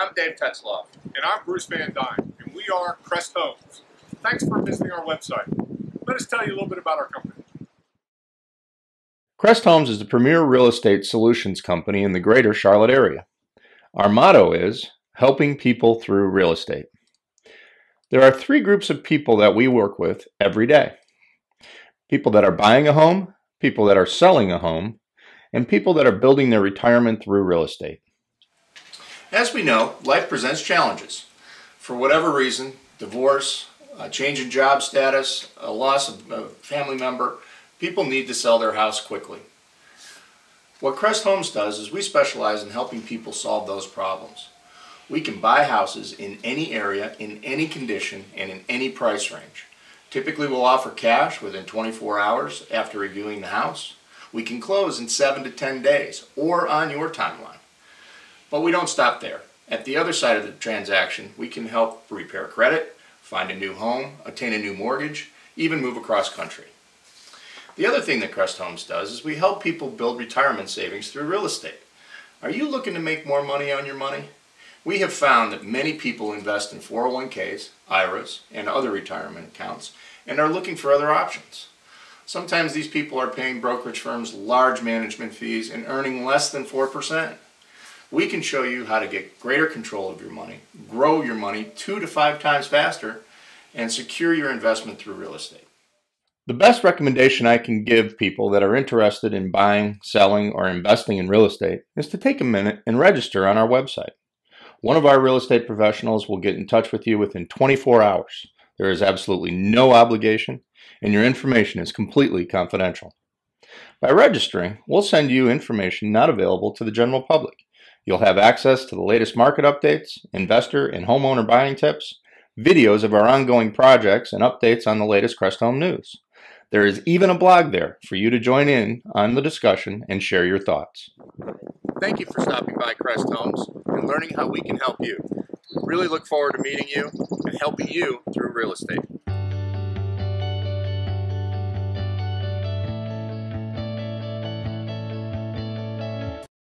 I'm Dave Tetzloff. And I'm Bruce Van Dyne, and we are Crest Homes. Thanks for visiting our website. Let us tell you a little bit about our company. Crest Homes is the premier real estate solutions company in the greater Charlotte area. Our motto is helping people through real estate. There are three groups of people that we work with every day people that are buying a home, people that are selling a home, and people that are building their retirement through real estate. As we know, life presents challenges. For whatever reason, divorce, a change in job status, a loss of a family member, people need to sell their house quickly. What Crest Homes does is we specialize in helping people solve those problems. We can buy houses in any area, in any condition, and in any price range. Typically we'll offer cash within 24 hours after reviewing the house. We can close in 7 to 10 days, or on your timeline. But we don't stop there. At the other side of the transaction, we can help repair credit, find a new home, obtain a new mortgage, even move across country. The other thing that Crest Homes does is we help people build retirement savings through real estate. Are you looking to make more money on your money? We have found that many people invest in 401ks, IRAs, and other retirement accounts and are looking for other options. Sometimes these people are paying brokerage firms large management fees and earning less than 4%. We can show you how to get greater control of your money, grow your money two to five times faster, and secure your investment through real estate. The best recommendation I can give people that are interested in buying, selling, or investing in real estate is to take a minute and register on our website. One of our real estate professionals will get in touch with you within 24 hours. There is absolutely no obligation, and your information is completely confidential. By registering, we'll send you information not available to the general public. You'll have access to the latest market updates, investor and homeowner buying tips, videos of our ongoing projects, and updates on the latest Crest Home news. There is even a blog there for you to join in on the discussion and share your thoughts. Thank you for stopping by Crest Homes and learning how we can help you. Really look forward to meeting you and helping you through real estate.